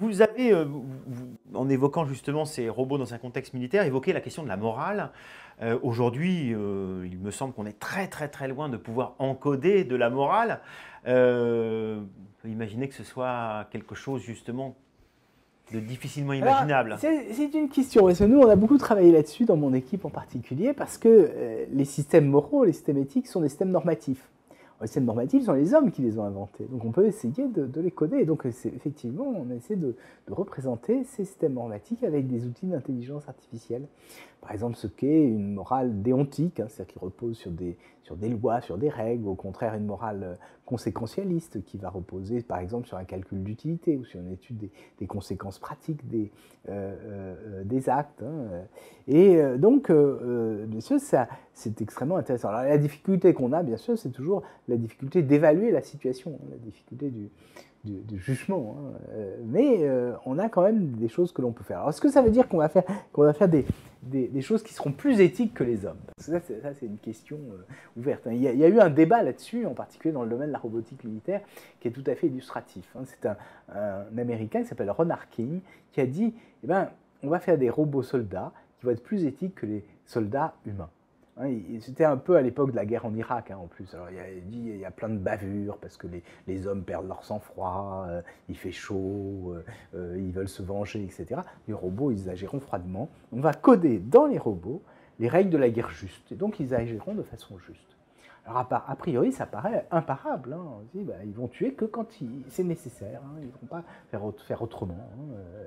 vous avez, euh, en évoquant justement ces robots dans un contexte militaire, évoqué la question de la morale. Euh, aujourd'hui, il me semble qu'on est très très très loin de pouvoir encoder de la morale. imaginez que ce soit quelque chose justement de difficilement imaginable. C'est une question. Parce que nous, on a beaucoup travaillé là-dessus dans mon équipe en particulier, parce que les systèmes moraux, les systèmes éthiques sont des systèmes normatifs les systèmes normatifs sont les hommes qui les ont inventés. Donc on peut essayer de, les coder. Donc effectivement, on essaie de, de, représenter ces systèmes normatiques avec des outils d'intelligence artificielle. Par exemple, ce qu'est une morale déontique, hein, c'est-à-dire qui repose sur des, sur des lois, sur des règles, au contraire une morale euh, conséquentialiste qui va reposer par exemple sur un calcul d'utilité ou sur une étude des, conséquences pratiques des, euh, euh, des actes. Hein. Et donc, bien sûr, c'est extrêmement intéressant. Alors, la difficulté qu'on a, bien sûr, c'est toujours la difficulté d'évaluer la situation, la difficulté du, du, jugement. Hein. Euh, mais euh, on a quand même des choses que l'on peut faire. Alors, est-ce que ça veut dire qu'on va faire, qu'on va faire des, des, choses qui seront plus éthiques que les hommes? Ça, c'est, une question euh, ouverte. Hein. Il y, a, eu un débat là-dessus, en particulier dans le domaine de la robotique militaire, qui est tout à fait illustratif. Hein. C'est un, Américain qui s'appelle Ron King qui a dit, eh ben, on va faire des robots soldats qui vont être plus éthiques que les soldats humains. Hein, c'était un peu à l'époque de la guerre en Irak, hein, en plus. Alors, il y, a, il y a plein de bavures parce que les, hommes perdent leur sang-froid, euh, il fait chaud, euh, euh, ils veulent se venger, etc. Les robots, ils agiront froidement. On va coder dans les robots les règles de la guerre juste. Et donc, ils agiront de façon juste. Alors, a, priori, ça paraît imparable. Hein. On dit, bah, ils vont tuer que quand c'est nécessaire. Ils ne vont pas faire, faire autrement.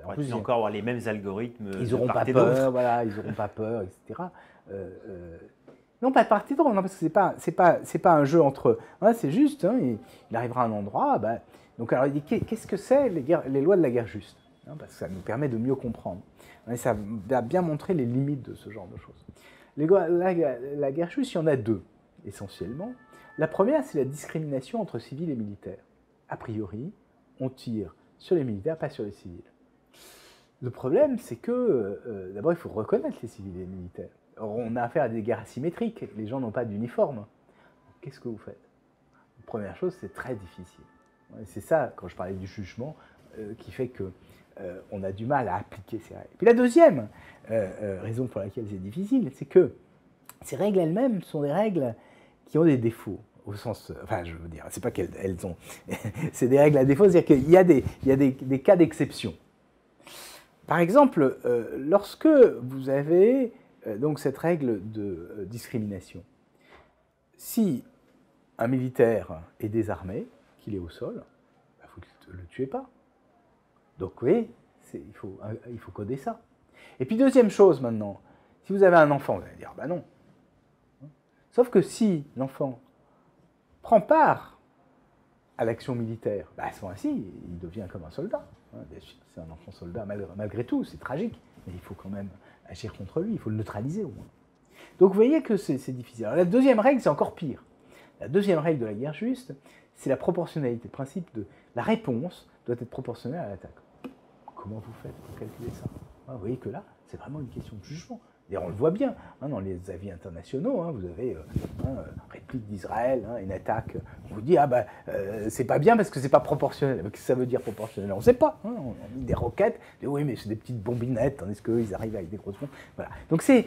En plus, ils encore avoir les mêmes algorithmes. Ils n'auront pas peur, voilà, ils n'auront pas peur, etc. Non, pas de partie non, parce que c'est pas, pas, un jeu entre eux. C'est juste, hein, il, arrivera à un endroit. Bah, donc, alors, qu'est-ce que c'est les, lois de la guerre juste? Parce que ça nous permet de mieux comprendre. Et ça va bien montrer les limites de ce genre de choses. La guerre juste, il y en a deux, essentiellement. La première, c'est la discrimination entre civils et militaires. A priori, on tire sur les militaires, pas sur les civils. Le problème, c'est que, euh, d'abord, il faut reconnaître les civils et les militaires on a affaire à des guerres asymétriques, les gens n'ont pas d'uniforme. Qu'est-ce que vous faites? Première chose, c'est très difficile. C'est ça, quand je parlais du jugement, euh, qui fait que euh, on a du mal à appliquer ces règles. Puis la deuxième euh, raison pour laquelle c'est difficile, c'est que ces règles elles-mêmes sont des règles qui ont des défauts au sens, enfin, je veux dire, c'est pas qu'elles ont, c'est des règles à défaut, c'est-à-dire qu'il y a des, cas d'exception. Par exemple, lorsque vous avez donc cette règle de euh, discrimination. Si un militaire est désarmé, qu'il est au sol, bah, vous ne le tuez pas. Donc oui, il faut, il faut coder ça. Et puis deuxième chose maintenant, si vous avez un enfant, vous allez dire, bah non. Sauf que si l'enfant prend part à l'action militaire, bah à ce moment-ci, il devient comme un soldat. Hein, c'est un enfant soldat malgré tout, c'est tragique, mais il faut quand même agir contre lui, il faut le neutraliser au moins. Donc vous voyez que c'est difficile. Alors, la deuxième règle, c'est encore pire. La deuxième règle de la guerre juste, c'est la proportionnalité. Le principe de la réponse doit être proportionnelle à l'attaque. Comment vous faites pour calculer ça? Vous voyez que là, c'est vraiment une question de jugement. D'ailleurs, on le voit bien hein, dans les avis internationaux. Hein, vous avez euh, hein, réplique d'Israël, une attaque. On vous dit ah ben c'est pas bien parce que c'est pas proportionnel. Qu'est-ce que ça veut dire proportionnel? On ne sait pas. on a mis des roquettes. Oui, mais c'est des petites bombinettes, tandis qu'ils arrivent avec des grosses bombes. Voilà. Donc c'est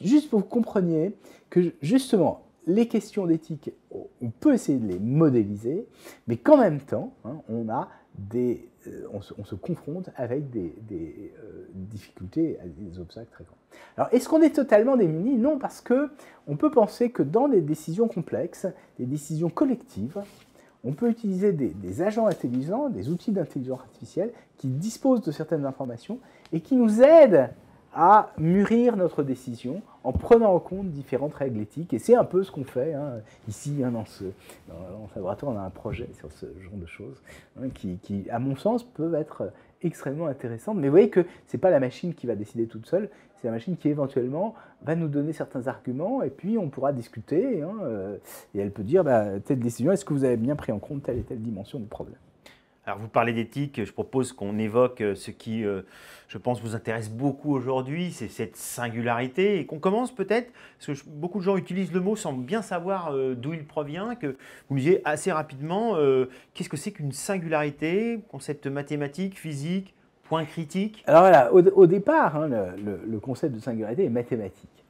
juste pour que vous compreniez que justement les questions d'éthique, on peut essayer de les modéliser, mais qu'en même temps, on a euh, on se, confronte avec des, euh, difficultés, des obstacles très grands. Alors, est-ce qu'on est totalement démuni Non, parce que on peut penser que dans des décisions complexes, des décisions collectives, on peut utiliser des, agents intelligents, des outils d'intelligence artificielle qui disposent de certaines informations et qui nous aident à mûrir notre décision en prenant en compte différentes règles éthiques. Et c'est un peu ce qu'on fait hein, ici, hein, dans, ce, dans, laboratoire, on a un projet sur ce genre de choses hein, qui, à mon sens, peuvent être extrêmement intéressantes. Mais vous voyez que ce n'est pas la machine qui va décider toute seule, c'est la machine qui éventuellement va nous donner certains arguments et puis on pourra discuter. Euh, et elle peut dire, bah, telle décision, est-ce que vous avez bien pris en compte telle et telle dimension du problème? Alors vous parlez d'éthique, je propose qu'on évoque ce qui, je pense, vous intéresse beaucoup aujourd'hui, c'est cette singularité, et qu'on commence peut-être, parce que beaucoup de gens utilisent le mot sans bien savoir d'où il provient, que vous me disiez assez rapidement, qu'est-ce que c'est qu'une singularité, concept mathématique, physique, point critique? Alors voilà, au, départ, hein, le, concept de singularité est mathématique.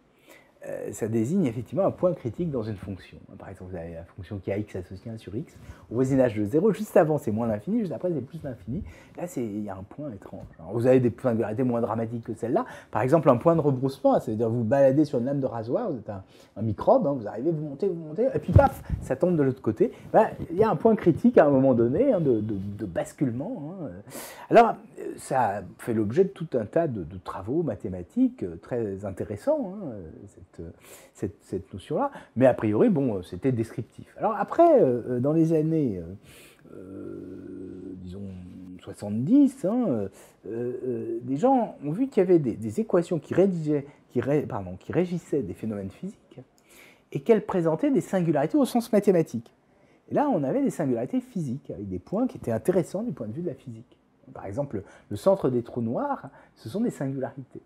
Euh, ça désigne effectivement un point critique dans une fonction. Par exemple, vous avez la fonction qui a x associée à 1 sur x, au voisinage de 0, juste avant c'est moins l'infini, juste après c'est plus l'infini. Là, il y a un point étrange. vous avez des singularités moins dramatiques que celle-là. Par exemple, un point de rebroussement, c'est-à-dire vous baladez sur une lame de rasoir, vous êtes un, microbe, hein, vous arrivez, vous montez, vous montez, et puis paf, ça tombe de l'autre côté. Ben, il y a un point critique à un moment donné hein, de, basculement. Hein. Alors, ça fait l'objet de tout un tas de, travaux mathématiques euh, très intéressants, cette, notion-là. Mais a priori, bon, c'était descriptif. Alors après, euh, dans les années, euh, disons, 70, hein, des gens ont vu qu'il y avait des, équations qui, qui régissaient des phénomènes physiques et qu'elles présentaient des singularités au sens mathématique. Et là, on avait des singularités physiques, avec des points qui étaient intéressants du point de vue de la physique. Par exemple, le centre des trous noirs, ce sont des singularités.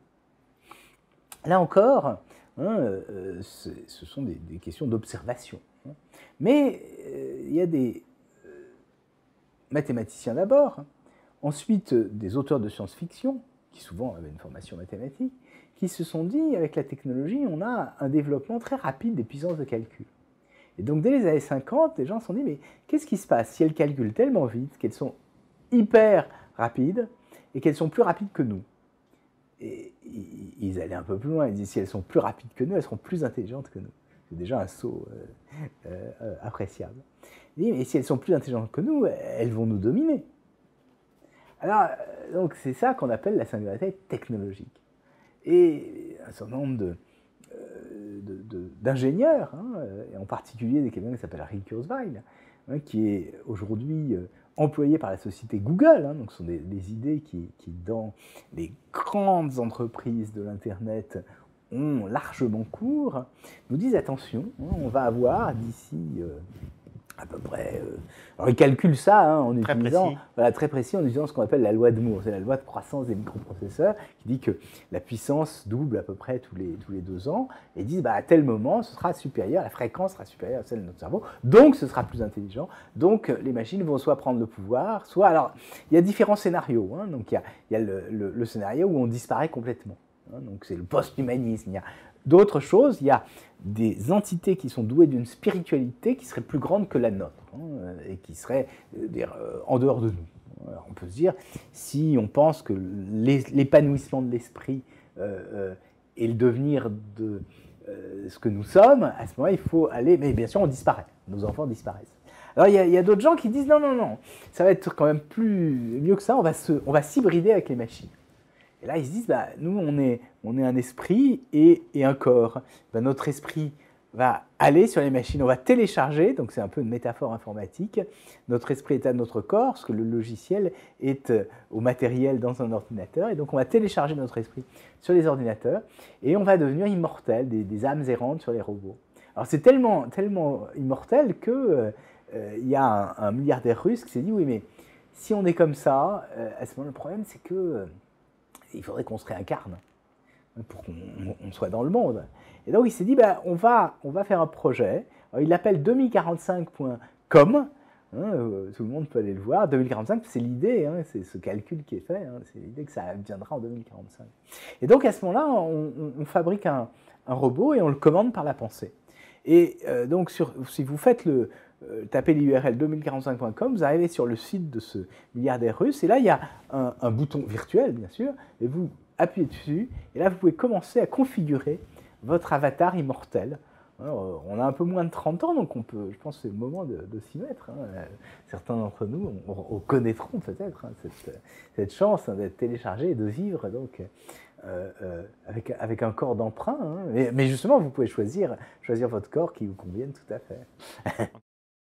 Là encore, hein, euh, ce sont des, questions d'observation. Hein. Mais euh, il y a des euh, mathématiciens d'abord, ensuite des auteurs de science-fiction, qui souvent avaient une formation mathématique, qui se sont dit, avec la technologie, on a un développement très rapide des puissances de calcul. Et donc dès les années 50, les gens se sont dit, mais qu'est-ce qui se passe si elles calculent tellement vite qu'elles sont hyper rapides et qu'elles sont plus rapides que nous? Et ils allaient un peu plus loin, ils disaient si elles sont plus rapides que nous, elles seront plus intelligentes que nous. C'est déjà un saut euh, euh, euh, appréciable. Et si elles sont plus intelligentes que nous, elles vont nous dominer. Alors, donc c'est ça qu'on appelle la singularité technologique. Et un certain nombre d'ingénieurs, hein, en particulier quelqu'un qui s'appelle Rick Kurzweil, hein, qui est aujourd'hui employés par la société Google, hein, donc ce sont des, idées qui, dans les grandes entreprises de l'Internet, ont largement cours, nous disent attention, hein, on va avoir d'ici euh, à peu près. Euh, alors, ils calculent ça hein, en très utilisant. Précis. Voilà, très précis, en utilisant ce qu'on appelle la loi de Moore. C'est la loi de croissance des microprocesseurs qui dit que la puissance double à peu près tous les, tous les deux ans. Et ils disent bah, à tel moment, ce sera supérieur, la fréquence sera supérieure à celle de notre cerveau. Donc, ce sera plus intelligent. Donc, les machines vont soit prendre le pouvoir, soit. Alors, il y a différents scénarios. Hein. donc, il y a, il y a le, le, scénario où on disparaît complètement. Hein. donc, c'est le post-humanisme. Il y a d'autres choses. Il y a des entités qui sont douées d'une spiritualité qui serait plus grande que la nôtre hein, et qui serait euh, euh, en dehors de nous. on peut se dire, si on pense que l'épanouissement de l'esprit euh, est le devenir de ce que nous sommes, à ce moment-là, il faut aller, mais bien sûr, on disparaît, nos enfants disparaissent. Alors, il y a, d'autres gens qui disent, non, non, non, ça va être quand même plus mieux que ça, on va s'hybrider avec les machines. Et là, ils se disent, bah, nous, on est, on est un esprit et, un corps. Bah, notre esprit va aller sur les machines, on va télécharger, donc c'est un peu une métaphore informatique. Notre esprit est à notre corps, parce que le logiciel est euh, au matériel dans un ordinateur, et donc on va télécharger notre esprit sur les ordinateurs, et on va devenir immortel, des, âmes errantes sur les robots. Alors c'est tellement, tellement immortel qu'il euh, euh, y a un, milliardaire russe qui s'est dit, oui mais si on est comme ça, à ce moment le problème c'est que il faudrait qu'on se réincarne pour qu'on soit dans le monde. Et donc il s'est dit, ben, on, va, on va faire un projet. il l'appelle 2045.com. Hein, euh, tout le monde peut aller le voir. 2045, c'est l'idée, hein, c'est ce calcul qui est fait, hein, c'est l'idée que ça viendra en 2045. Et donc à ce moment-là, on, fabrique un, robot et on le commande par la pensée. Et euh, donc sur, si vous faites le, tapez l'URL 2045.com, vous arrivez sur le site de ce milliardaire russe, et là il y a un, bouton virtuel bien sûr, et vous appuyez dessus, et là vous pouvez commencer à configurer votre avatar immortel. on a un peu moins de 30 ans, donc on peut, je pense que c'est le moment de, s'y mettre. Hein. Certains d'entre nous on, connaîtront peut-être hein, cette, chance hein, d'être téléchargé et de vivre donc euh, euh, avec, avec un corps d'emprunt. Mais, mais, justement, vous pouvez choisir, choisir votre corps qui vous convienne tout à fait.